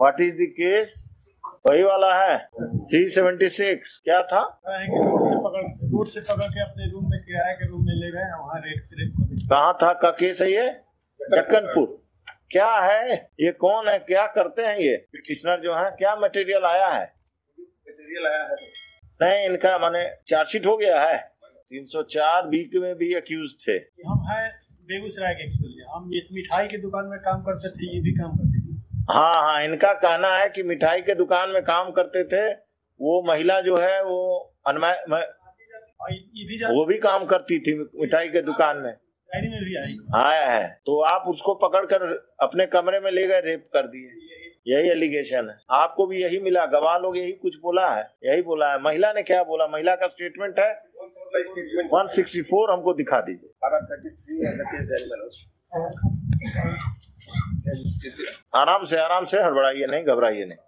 What is the case वही वाला है। 376 क्या था? से पकड़ रोड से पकड़ के अपने रूम में किराए के रूम में ले गए वहाँ रेट रेट कहाँ था? का केस है ये? जक्कनपुर। क्या है? ये कौन है? क्या करते हैं ये? पिटिशनर जो है क्या मटेरियल आया है? मटेरियल आया है। नहीं इनका माने चार्जशीट हो गया है। 304 बी में भी अक्यूज थे। हम है बेगूसराय के एक्चुअली हम ये मिठाई की दुकान में काम करते थे ये भी काम करते हाँ हाँ इनका कहना है कि मिठाई के दुकान में काम करते थे वो महिला जो है वो अनमय वो भी काम करती थी मिठाई के दुकान में। आया है तो आप उसको पकड़ कर अपने कमरे में ले गए रेप कर दिए। यही एलिगेशन है। आपको भी यही मिला। गवाह लोग यही कुछ बोला है यही बोला है। महिला ने क्या बोला? महिला का स्टेटमेंट है। 164 हमको दिखा दीजिए। आराम से आराम से हड़बड़ाइए नहीं घबराइए नहीं।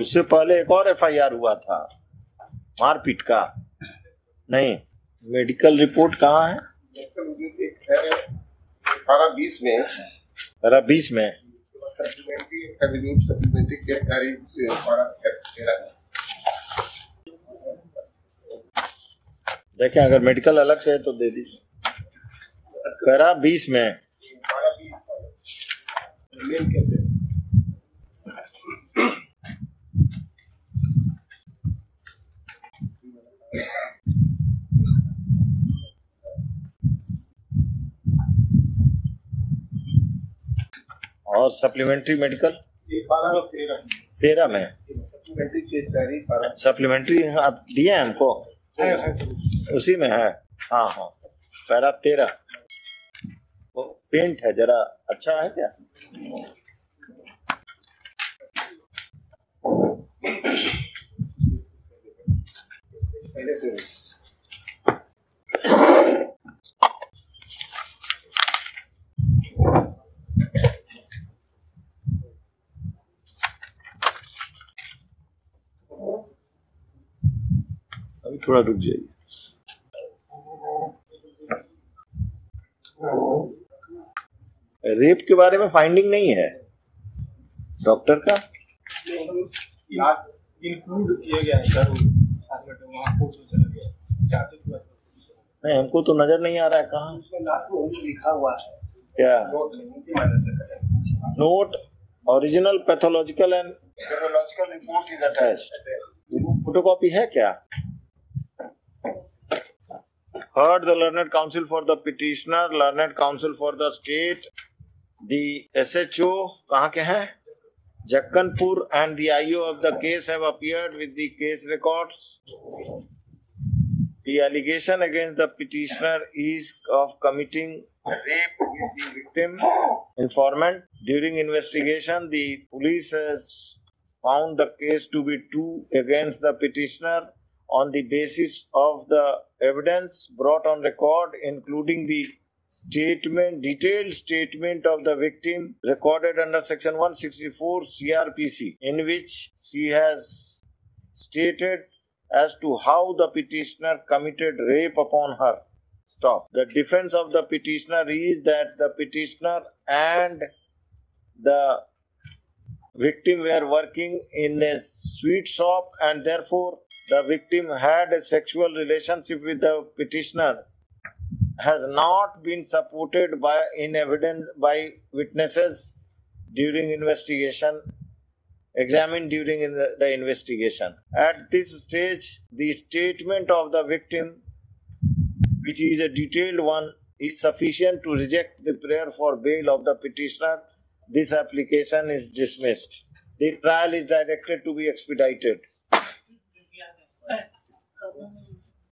उससे पहले एक और एफआईआर हुआ था मारपीट का। नहीं मेडिकल रिपोर्ट कहाँ है? अठारह बीस में। जरा बीस में। सप्लीमेंट्री सप्लीमेंट्री केयर तारीख से बारह तेरह देखें अगर मेडिकल अलग से है तो दे दीजिए। करा बीस में। और सप्लीमेंट्री मेडिकल तेरह में। सप्लीमेंट्री आप दिए हैं हमको। उसी में है। हाँ हाँ। पैरा तेरा। वो पेंट है जरा अच्छा है क्या? पहले से। अभी थोड़ा रुक जाइए। रेप के बारे में फाइंडिंग नहीं है। डॉक्टर का? इंक्लूड किया गया है सर नहीं हमको तो नज़र नहीं आ रहा है कहाँ? लिखा हुआ है। क्या? Note original pathological and pathological report is attached photocopy है क्या? heard the learned counsel for the petitioner learned counsel for the state the SHO कहाँ के हैं Jakkanpur and the IO of the case have appeared with the case records the allegation against the petitioner is of committing rape with the victim informant. During investigation, the police has found the case to be true against the petitioner on the basis of the evidence brought on record, including the statement, detailed statement of the victim recorded under section 164 CRPC, in which she has stated as to how the petitioner committed rape upon her. Stop. The defense of the petitioner is that the petitioner and the victim were working in a sweet shop and therefore the victim had a sexual relationship with the petitioner has not been supported by in evidence by witnesses during investigation examined during in the, the investigation. At this stage the statement of the victim which is a detailed one is sufficient to reject the prayer for bail of the petitioner. This application is dismissed. The trial is directed to be expedited 哎，老公